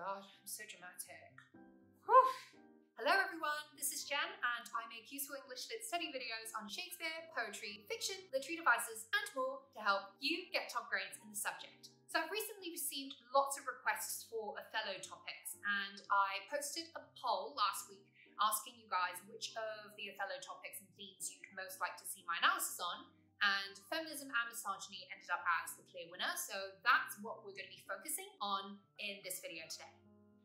god, I'm so dramatic. Whew. Hello everyone, this is Jen and I make useful English lit study videos on Shakespeare, poetry, fiction, literary devices and more to help you get top grades in the subject. So I've recently received lots of requests for Othello topics and I posted a poll last week asking you guys which of the Othello topics and themes you'd most like to see my analysis on and feminism and misogyny ended up as the clear winner. So that's what we're going to be focusing on in this video today.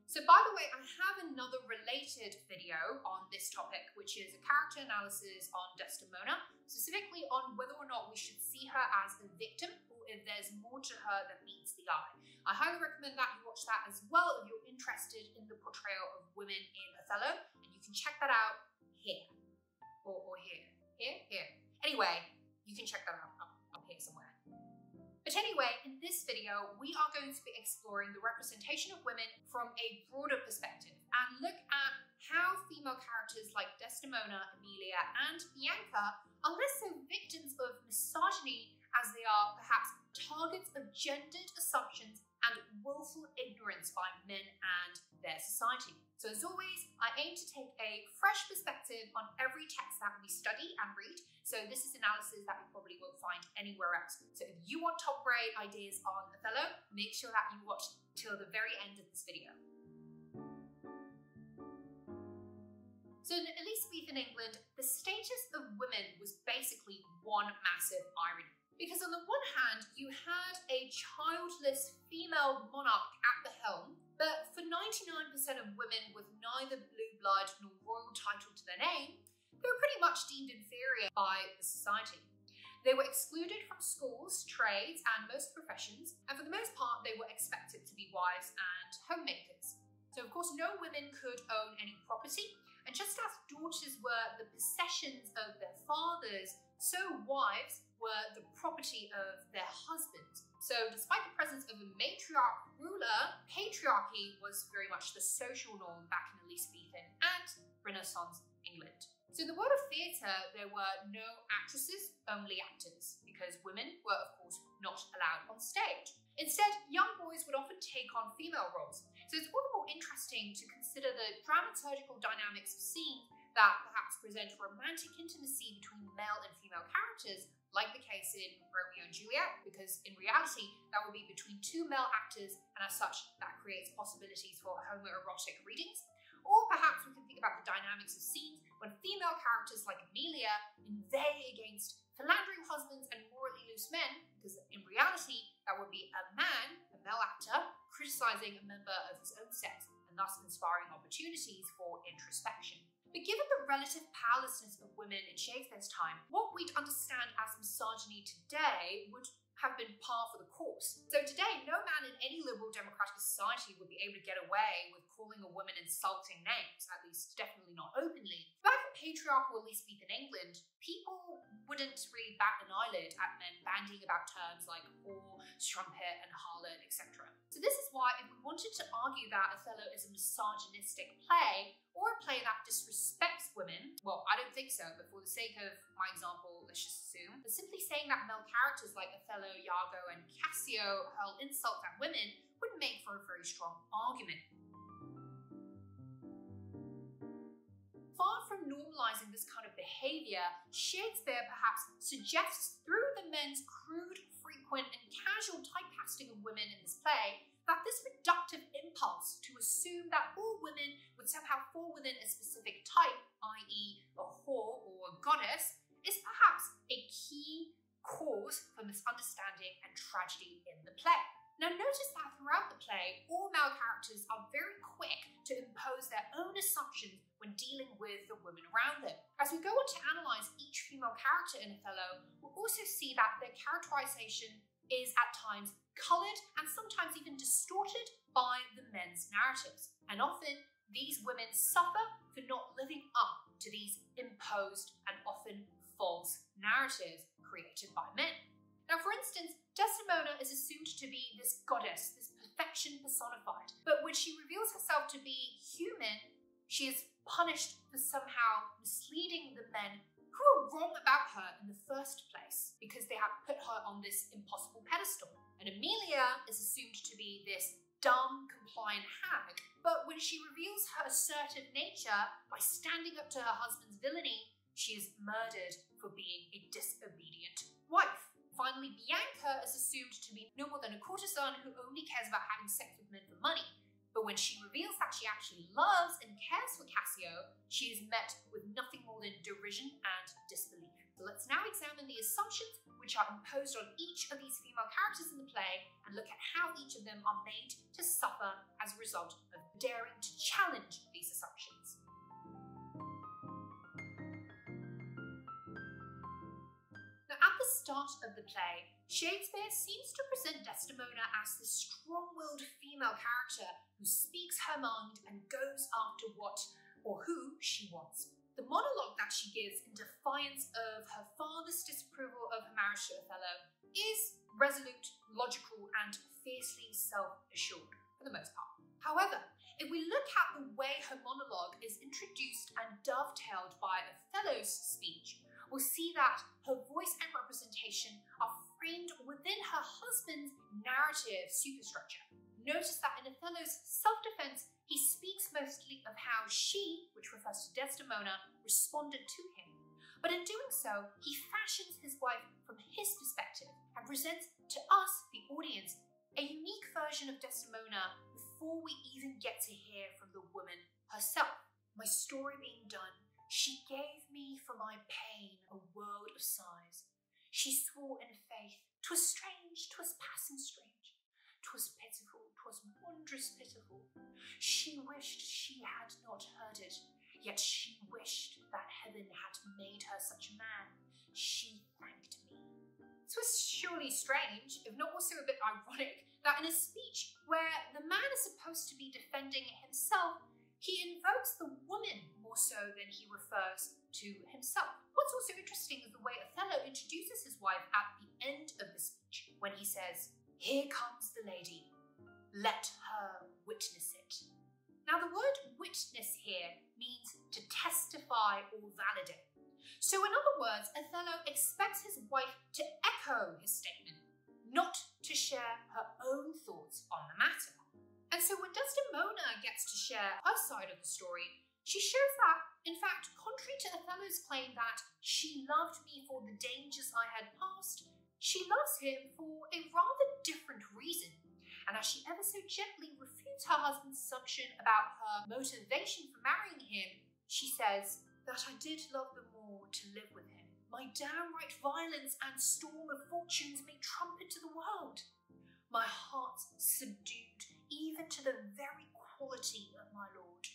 So by the way, I have another related video on this topic, which is a character analysis on Desdemona, specifically on whether or not we should see her as a victim or if there's more to her than meets the eye. I highly recommend that you watch that as well if you're interested in the portrayal of women in Othello, and you can check that out here or, or here. Here? Here. Anyway, can check that out up, up here somewhere. But anyway, in this video, we are going to be exploring the representation of women from a broader perspective and look at how female characters like Desdemona, Emilia, and Bianca are less so victims of misogyny as they are perhaps targets of gendered assumptions and willful ignorance by men and their society. So as always, I aim to take a fresh perspective on every text that we study and read so this is analysis that you probably won't find anywhere else. So if you want top grade ideas on Othello, make sure that you watch till the very end of this video. So in Elizabethan England, the status of women was basically one massive irony. Because on the one hand, you had a childless female monarch at the helm, but for 99% of women with neither blue blood nor royal title to their name, they were pretty much deemed inferior by the society. They were excluded from schools, trades, and most professions, and for the most part, they were expected to be wives and homemakers. So, of course, no women could own any property, and just as daughters were the possessions of their fathers, so wives were the property of their husbands. So, despite the presence of a matriarch ruler, patriarchy was very much the social norm back in Elizabethan and Renaissance England. So in the world of theatre, there were no actresses, only actors, because women were, of course, not allowed on stage. Instead, young boys would often take on female roles. So it's all the more interesting to consider the dramaturgical dynamics of scenes that perhaps present romantic intimacy between male and female characters, like the case in Romeo and Juliet, because in reality, that would be between two male actors, and as such, that creates possibilities for homoerotic readings. Or perhaps we can think about the dynamics of scenes when female characters like Emilia inveigh against philandering husbands and morally loose men, because in reality, that would be a man, a male actor, criticizing a member of his own sex and thus inspiring opportunities for introspection. But given the relative powerlessness of women in Shakespeare's time, what we'd understand as misogyny today would have been par for the course. So today, no man in any liberal democratic society would be able to get away with calling a woman insulting names, at least definitely not openly. Back in patriarchal Elizabethan England, people wouldn't really bat an eyelid at men bandying about terms like whore, strumpet, and harlot, etc. So this is why if we wanted to argue that Othello is a misogynistic play, or a play that disrespects women, well, I don't think so, but for the sake of my example, let's just assume, but simply saying that male characters like Othello, Iago, and Cassio hurl insults at women would make for a very strong argument. Far from normalizing this kind of behavior, Shakespeare perhaps suggests through the men's crude, frequent, and casual typecasting of women in this play that this reductive impulse to assume that all women would somehow fall within a specific type, i.e., a whore or a goddess, is perhaps a key cause for misunderstanding and tragedy in the play. Now, notice that throughout the play, all male characters are very quick to impose their own assumptions when dealing with the women around them. As we go on to analyse each female character in Othello, we'll also see that their characterisation is at times coloured and sometimes even distorted by the men's narratives. And often these women suffer for not living up to these imposed and often false narratives created by men. Now, for instance, Desdemona is assumed to be this goddess, this perfection personified. But when she reveals herself to be human, she is punished for somehow misleading the men who are wrong about her in the first place because they have put her on this impossible pedestal. And Emilia is assumed to be this dumb, compliant hag but when she reveals her assertive nature by standing up to her husband's villainy, she is murdered for being a disobedient wife. Finally, Bianca is assumed to be no more than a courtesan who only cares about having sex with men for money. But when she reveals that she actually loves and cares for Cassio, she is met with nothing more than derision and disbelief. So let's now examine the assumptions which are imposed on each of these female characters in the play and look at how each of them are made to suffer as a result of daring to challenge these assumptions. Start of the play, Shakespeare seems to present Desdemona as the strong willed female character who speaks her mind and goes after what or who she wants. The monologue that she gives in defiance of her father's disapproval of her marriage to Othello is resolute, logical, and fiercely self assured for the most part. However, if we look at the way her monologue is introduced and dovetailed by Othello's speech, we'll see that her voice and representation are framed within her husband's narrative superstructure. Notice that in Othello's self defense, he speaks mostly of how she, which refers to Desdemona, responded to him. But in doing so, he fashions his wife from his perspective and presents to us, the audience, a unique version of Desdemona before we even get to hear from the woman herself. My story being done, she gave me for my pain a world of sighs. She swore in faith, 'twas strange, 'twas passing strange. 'Twas pitiful, 'twas wondrous pitiful. She wished she had not heard it, yet she wished that heaven had made her such a man. She thanked me. This surely strange, if not also a bit ironic, that in a speech where the man is supposed to be defending himself, he invokes the woman more so than he refers to himself. What's also interesting is the way Othello introduces his wife at the end of the speech when he says, here comes the lady. Let her witness it. Now, the word witness here means to testify or validate. So, in other words, Othello expects his wife to echo his statement, not to share her own thoughts on the matter. And so, when Desdemona gets to share her side of the story, she shows that, in fact, contrary to Othello's claim that she loved me for the dangers I had passed, she loves him for a rather different reason. And as she ever so gently refutes her husband's assumption about her motivation for marrying him, she says, That I did love the more to live with him. My downright violence and storm of fortunes may trumpet to the world. My heart's subdued even to the very quality of my lord.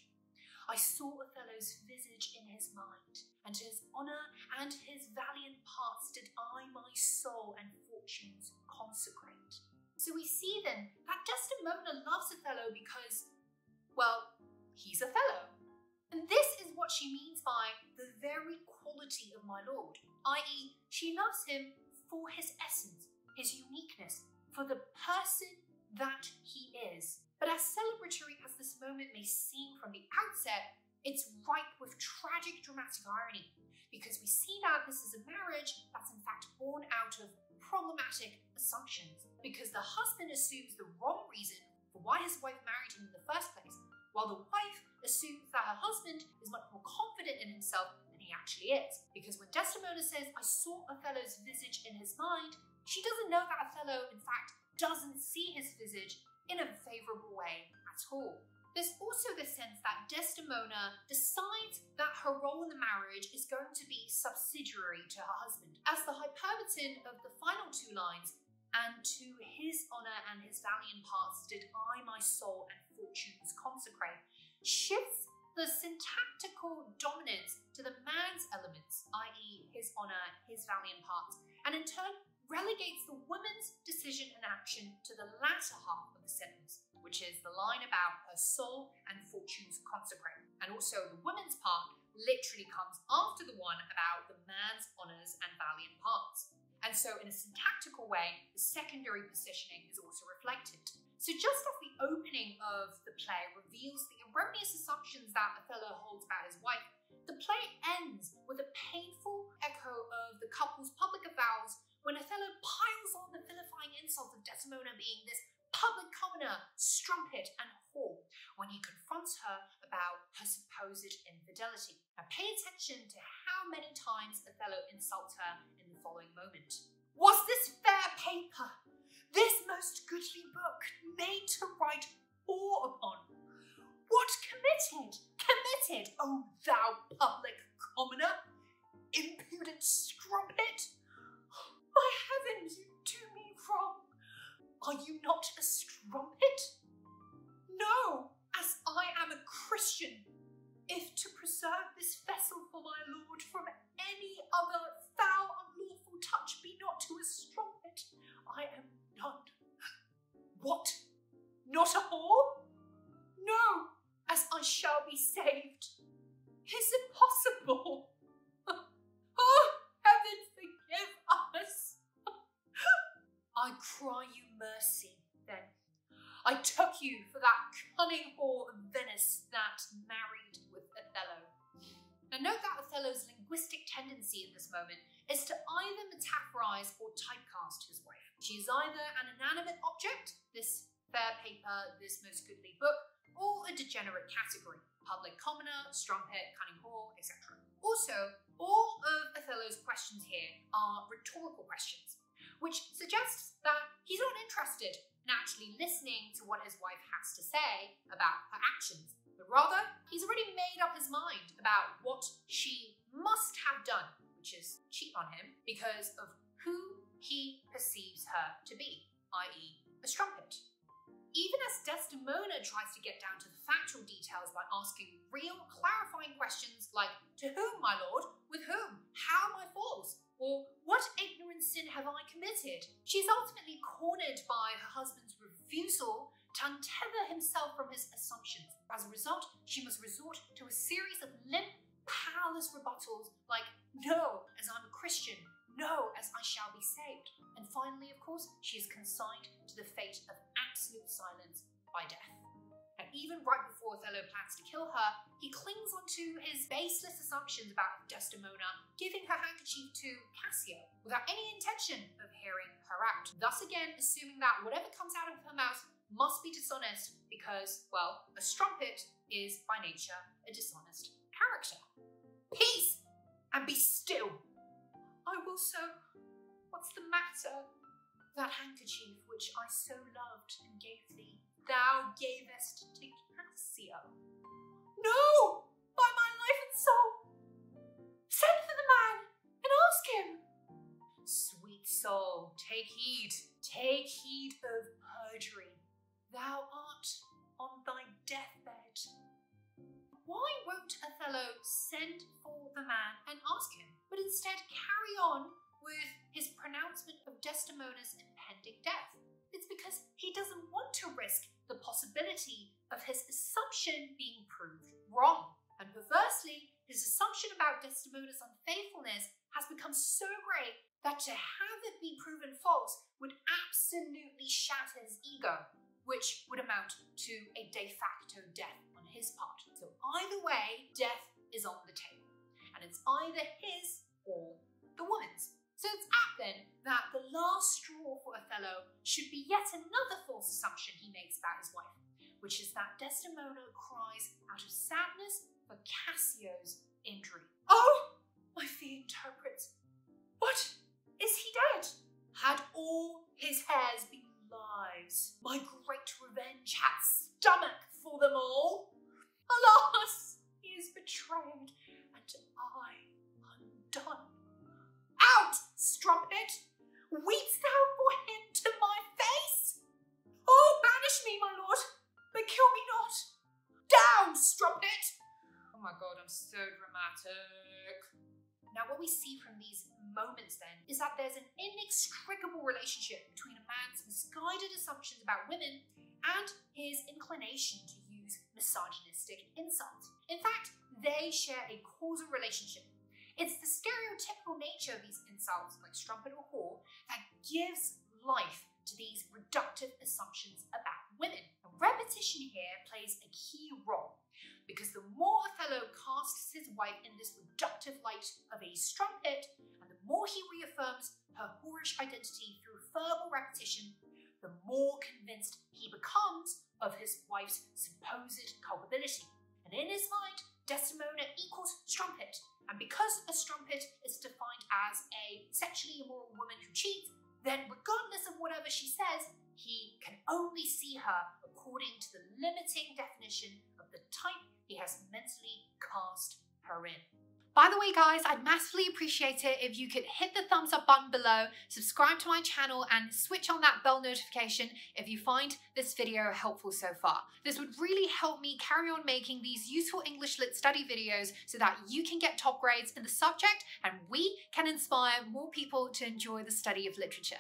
I saw Othello's visage in his mind, and to his honour and his valiant parts did I my soul and fortunes consecrate. So we see then that Desdemona loves Othello because, well, he's Othello. And this is what she means by the very quality of my lord, i.e., she loves him for his essence, his uniqueness, for the person that he is. But as celebratory as this moment may seem from the outset, it's ripe with tragic dramatic irony because we see that this is a marriage that's in fact born out of problematic assumptions because the husband assumes the wrong reason for why his wife married him in the first place, while the wife assumes that her husband is much more confident in himself than he actually is. Because when Desdemona says, I saw Othello's visage in his mind, she doesn't know that Othello, in fact, doesn't see his visage in a favourable way at all. There's also the sense that Desdemona decides that her role in the marriage is going to be subsidiary to her husband, as the hyperbaton of the final two lines, and to his honour and his valiant parts did I my soul and fortunes consecrate, shifts the syntactical dominance to the man's elements, i.e., his honour, his valiant parts, and in turn relegates the woman's decision and action to the latter half of the sentence, which is the line about her soul and fortunes consecrate. And also the woman's part literally comes after the one about the man's honours and valiant parts. And so, in a syntactical way, the secondary positioning is also reflected. So, just as the opening of the play reveals the erroneous assumptions that Othello holds about his wife, the play ends with a painful echo of the couple's public avowals when Othello piles on the vilifying insults of Desdemona being this public commoner, strumpet, and whore, when he confronts her about her supposed infidelity. Now, pay attention to how many times Othello insults her in the following moment. Was this fair paper, this most goodly book, made to write war upon? What committed, committed, O thou public commoner, impudent strumpet? By heaven, you do me wrong. Are you not a strumpet? No, as I am a Christian. If to preserve this vessel for my lord from any other foul unlawful touch be not to a strumpet, I am none. What? Not a whore? No, as I shall be saved. Is it possible? oh, heaven forgive us. I cry you mercy, then. I took you for that cunning whore of Venice that married with Othello. Now, note that Othello's linguistic tendency in this moment is to either metaphorize or typecast his wife. She is either an inanimate object, this fair paper, this most goodly book, or a degenerate category, public commoner, strumpet, cunning whore, etc. Also, all of Othello's questions here are rhetorical questions, which suggests that he's not interested in actually listening to what his wife has to say about her actions, but rather he's already made up his mind about what she must have done, which is cheat on him because of who he perceives her to be, i.e., a strumpet. Even as Desdemona tries to get down to the factual details by asking real, clarifying questions like, To whom, my lord? With whom? How my false? Or what ignorant sin have I committed? She is ultimately cornered by her husband's refusal to untether himself from his assumptions. As a result, she must resort to a series of limp, powerless rebuttals like, No, as I'm a Christian. No, as I shall be saved. And finally, of course, she is consigned to the fate of absolute silence by death. Even right before Othello plans to kill her, he clings onto his baseless assumptions about Desdemona giving her handkerchief to Cassio without any intention of hearing her out. Thus, again, assuming that whatever comes out of her mouth must be dishonest because, well, a strumpet is by nature a dishonest character. Peace and be still. I will so. What's the matter? That handkerchief which I so loved and gave thee, thou gavest to Cassio. No! By my life and soul! Send for the man and ask him. Sweet soul, take heed, take heed of perjury. Thou art on thy deathbed. Why won't Othello send for the man and ask him, but instead carry on with his pronouncement of Desdemona's impending death? It's because he doesn't want to risk the possibility of his assumption being proved wrong. And perversely, his assumption about Desdemona's unfaithfulness has become so great that to have it be proven false would absolutely shatter his ego, which would amount to a de facto death on his part. So, either way, death is on the table, and it's either his or the woman's. So it's apt then that the last straw for Othello should be yet another false assumption he makes about his wife, which is that Desdemona cries out of sadness for Cassio's injury. Oh, my fee interprets. What? Is he dead? Had all his hairs been lives, my great revenge had stomach for them all. Alas, he is betrayed, and I undone. Out, strumpet! Weepst thou for him to my face? Oh, banish me, my lord, but kill me not. Down, strumpet! Oh my god, I'm so dramatic. Now, what we see from these moments then is that there's an inextricable relationship between a man's misguided assumptions about women and his inclination to use misogynistic insults. In fact, they share a causal relationship. It's the stereotypical nature of these insults, like strumpet or whore, that gives life to these reductive assumptions about women. And repetition here plays a key role because the more Othello casts his wife in this reductive light of a strumpet, and the more he reaffirms her whorish identity through verbal repetition, the more convinced he becomes of his wife's supposed culpability. And in his mind, Desdemona equals strumpet. And because a strumpet is defined as a sexually immoral woman who cheats, then regardless of whatever she says, he can only see her according to the limiting definition of the type he has mentally cast her in. By the way, guys, I'd massively appreciate it if you could hit the thumbs up button below, subscribe to my channel, and switch on that bell notification if you find this video helpful so far. This would really help me carry on making these useful English Lit study videos so that you can get top grades in the subject and we can inspire more people to enjoy the study of literature.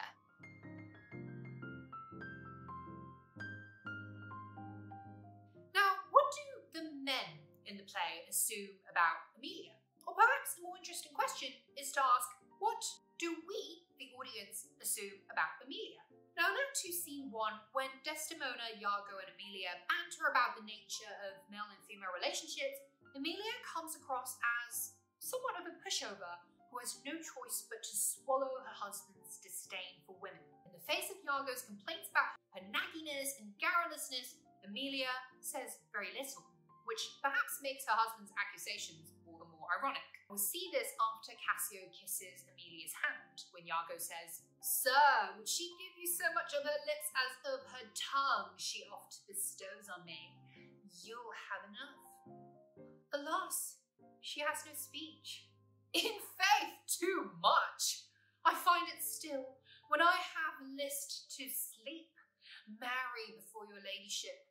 Now, what do the men in the play assume about Emilia? Or perhaps a more interesting question is to ask, what do we, the audience, assume about Emilia? Now, now to scene one, when Desdemona, Iago, and Emilia banter about the nature of male and female relationships, Emilia comes across as somewhat of a pushover who has no choice but to swallow her husband's disdain for women. In the face of Iago's complaints about her nagginess and garrulousness, Emilia says very little, which perhaps makes her husband's accusations ironic. We see this after Cassio kisses Emilia's hand, when Iago says, Sir, would she give you so much of her lips as of her tongue she oft bestows on me? You'll have enough. Alas, she has no speech. In faith, too much. I find it still, when I have list to sleep, marry before your ladyship.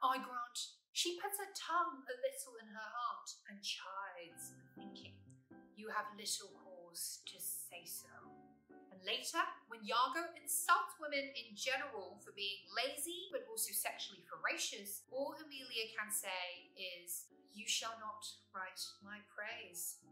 I grant she puts her tongue a little in her heart and thinking, You have little cause to say so. And later, when Iago insults women in general for being lazy but also sexually voracious, all Emilia can say is, You shall not write my praise.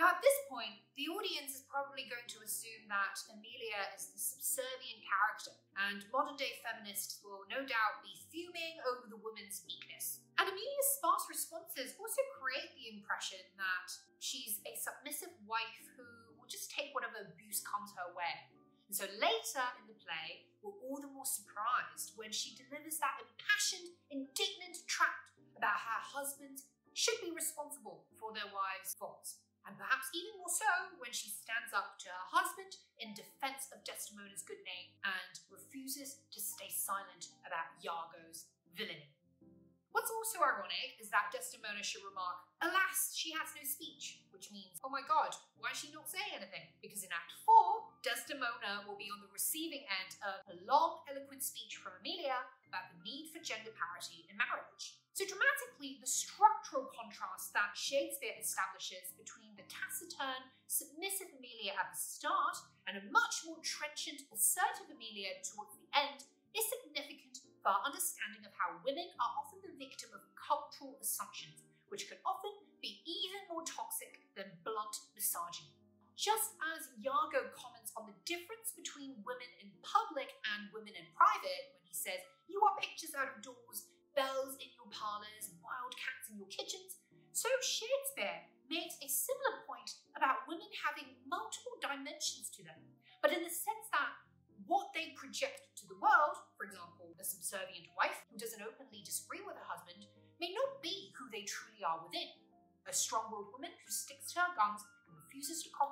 Now, at this point, the audience is probably going to assume that Emilia is the subservient character, and modern day feminists will no doubt be fuming over the woman's weakness. And Emilia's sparse responses also create the impression that she's a submissive wife who will just take whatever abuse comes her way. And so later in the play, we're all the more surprised when she delivers that impassioned, indignant tract about how husbands should be responsible for their wives' faults and perhaps even more so when she stands up to her husband in defense of Desdemona's good name and refuses to stay silent about Iago's villainy. What's also ironic is that Desdemona should remark, Alas, she has no speech, which means, oh my god, why is she not saying anything? Because in Act 4, Desdemona will be on the receiving end of a long, eloquent speech from Emilia about the need for gender parity in marriage. So, dramatically, the structural contrast that Shakespeare establishes between the taciturn, submissive Emilia at the start and a much more trenchant, assertive Emilia towards the end is significant for our understanding of how women are often the victim of cultural assumptions, which can often be even more toxic than blunt misogyny. Just as Iago comments on the difference between women in public and women in private when he says, You are pictures out of doors bells in your parlours, wild cats in your kitchens. So Shakespeare makes a similar point about women having multiple dimensions to them, but in the sense that what they project to the world, for example, a subservient wife who doesn't openly disagree with her husband, may not be who they truly are within. A strong willed woman who sticks to her guns and refuses to compromise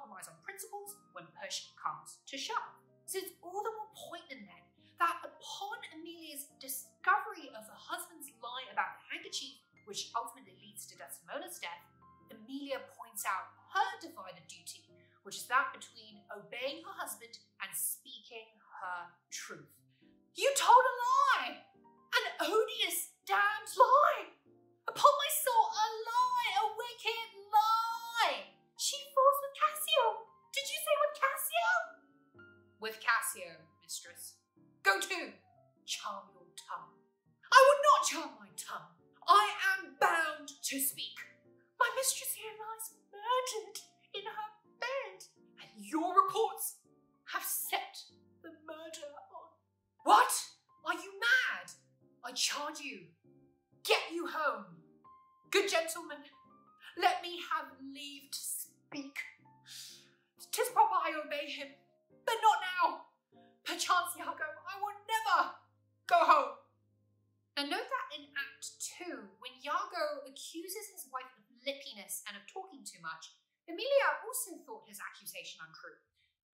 Cassio, mistress. Go to! Charm your tongue. I would not charm my tongue. I am bound to speak. My mistress here lies murdered in her bed, and your reports have set the murder on. What? Are you mad? I charge you. Get you home. Good gentlemen, let me have leave to speak. Tis proper I obey him, accuses his wife of lippiness and of talking too much, Emilia also thought his accusation untrue,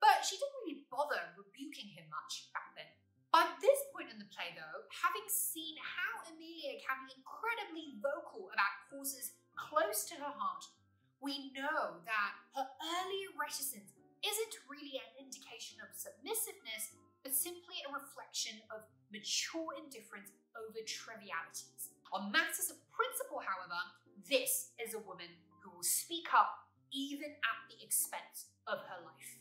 but she didn't really bother rebuking him much back then. By this point in the play, though, having seen how Emilia can be incredibly vocal about causes close to her heart, we know that her earlier reticence isn't really an indication of submissiveness, but simply a reflection of mature indifference over trivialities. On matters of principle, however, this is a woman who will speak up even at the expense of her life.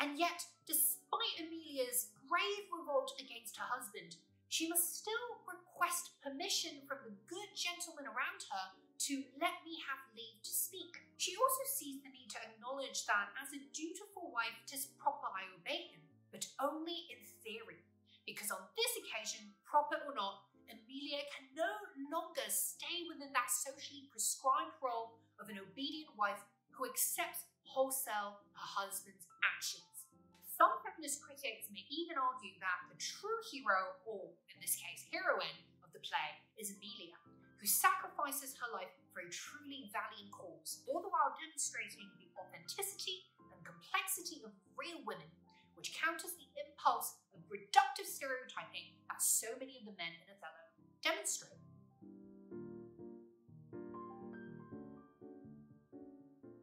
And yet, despite Emilia's brave revolt against her husband, she must still request permission from the good gentleman around her to let me have leave to speak. She also sees the need to acknowledge that as a dutiful wife, it is proper I obey him, but only in theory. Because on this occasion, proper or not, Emilia can no longer stay within that socially prescribed role of an obedient wife who accepts wholesale her husband's actions. Some feminist critics may even argue that the true hero, or in this case, heroine, of the play is Emilia, who sacrifices her life for a truly valiant cause, all the while demonstrating the authenticity and complexity of real women, which counters the impulse of reductive stereotyping that so many of the men in Othello demonstrate.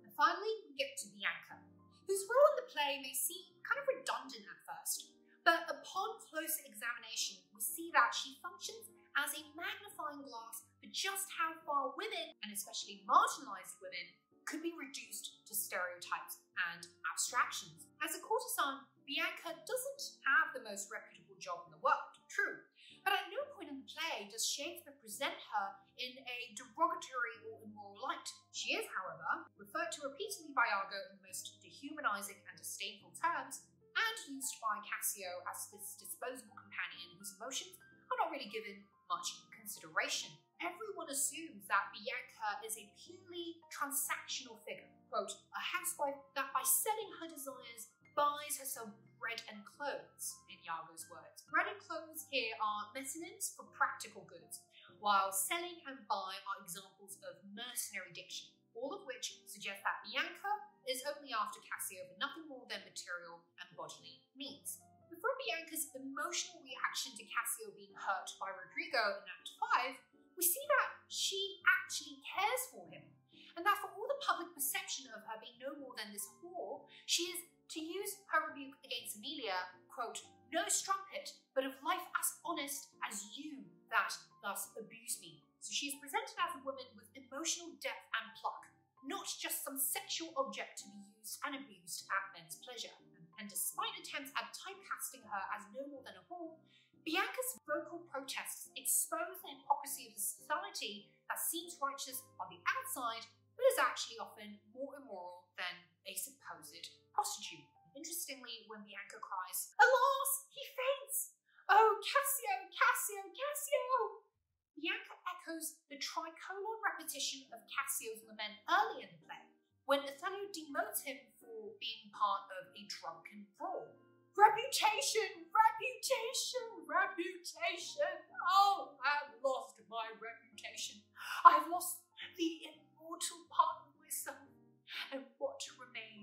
And finally, we get to Bianca, whose role in the play may seem kind of redundant at first, but upon closer examination, we see that she functions as a magnifying glass for just how far women, and especially marginalized women, could be reduced to stereotypes and abstractions. Bianca doesn't have the most reputable job in the world, true, but at no point in the play does Shakespeare present her in a derogatory or immoral light. She is, however, referred to repeatedly by Iago in the most dehumanizing and disdainful terms, and used by Cassio as this disposable companion whose emotions are not really given much consideration. Everyone assumes that Bianca is a purely transactional figure, quote, a housewife that by selling her desires buys herself bread and clothes, in Iago's words. Bread and clothes here are metonyms for practical goods, while selling and buy are examples of mercenary diction, all of which suggest that Bianca is only after Cassio for nothing more than material and bodily means. But Before Bianca's emotional reaction to Cassio being hurt by Roderigo in Act 5, we see that she actually cares for him, and that for all the public perception of her being no more than this whore, she is to use her rebuke against Emilia, quote, no strumpet, but of life as honest as you that thus abuse me. So she is presented as a woman with emotional depth and pluck, not just some sexual object to be used and abused at men's pleasure. And despite attempts at typecasting her as no more than a whore, Bianca's vocal protests expose the hypocrisy of a society that seems righteous on the outside, but is actually often more immoral than a supposed prostitute. Interestingly, when Bianca cries, Alas, he faints! Oh, Cassio, Cassio, Cassio! Bianca echoes the tricolon repetition of Cassio's lament early in the play, when Othello demotes him for being part of a drunken brawl. Reputation, reputation, reputation. Oh, I've lost my reputation. I've lost the immortal part of myself. And what remains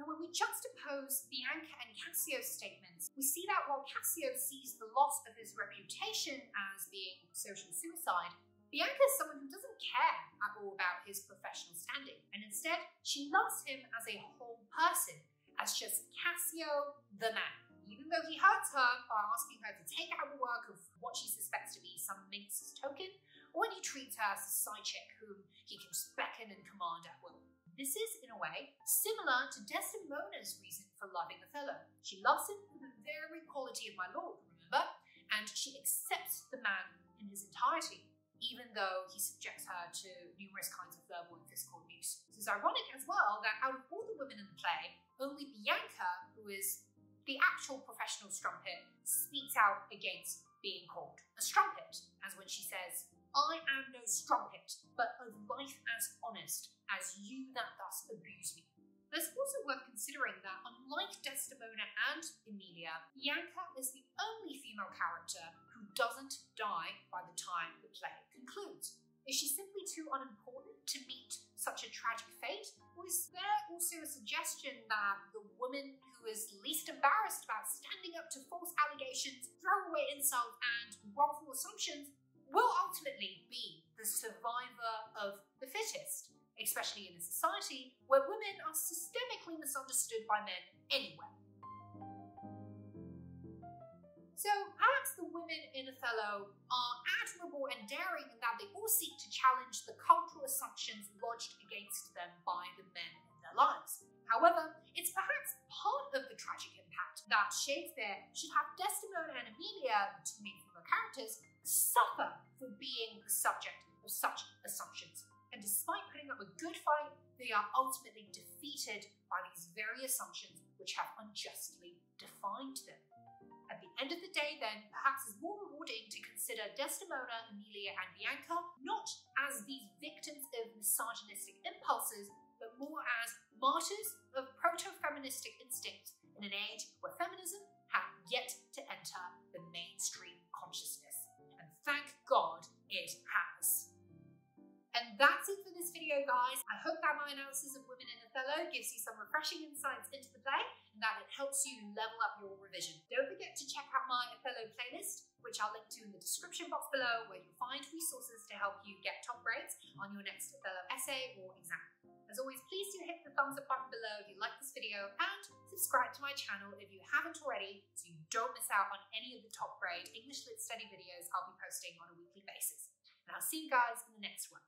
Now, when we juxtapose Bianca and Cassio's statements, we see that while Cassio sees the loss of his reputation as being social suicide, Bianca is someone who doesn't care at all about his professional standing, and instead, she loves him as a whole person, as just Cassio the man. Even though he hurts her by asking her to take out the work of what she suspects to be some minx's token, or when he treats her as a side chick whom he can just beckon and command at will. This is, in a way, similar to Desdemona's reason for loving Othello. She loves him for the very quality of my lord, remember? And she accepts the man in his entirety, even though he subjects her to numerous kinds of verbal and physical abuse. This is ironic as well that out of all the women in the play, only Bianca, who is the actual professional strumpet, speaks out against being called a strumpet, as when she says, I am no strumpet, but of life as honest as you that thus abuse me. It's also worth considering that, unlike Desdemona and Emilia, Bianca is the only female character who doesn't die by the time the play concludes? Is she simply too unimportant to meet such a tragic fate? Or is there also a suggestion that the woman who is least embarrassed about standing up to false allegations, throwaway insults, and wrongful assumptions will ultimately be the survivor of the fittest, especially in a society where women are systemically misunderstood by men anyway? So perhaps the women in Othello are admirable and daring in that they all seek to challenge the cultural assumptions lodged against them by the men in their lives. However, it's perhaps part of the tragic impact that Shakespeare should have Desdemona and Emilia, two main female characters, suffer for being the subject of such assumptions. And despite putting up a good fight, they are ultimately defeated by these very assumptions which have unjustly defined them. At the end of the day, then, perhaps it's more rewarding to consider Desdemona, Emilia, and Bianca not as these victims of misogynistic impulses, but more as martyrs of proto feministic instincts in an age where feminism had yet analysis of Women in Othello gives you some refreshing insights into the play and that it helps you level up your revision. Don't forget to check out my Othello playlist, which I'll link to in the description box below, where you'll find resources to help you get top grades on your next Othello essay or exam. As always, please do hit the thumbs up button below if you like this video and subscribe to my channel if you haven't already so you don't miss out on any of the top grade English Lit study videos I'll be posting on a weekly basis. And I'll see you guys in the next one.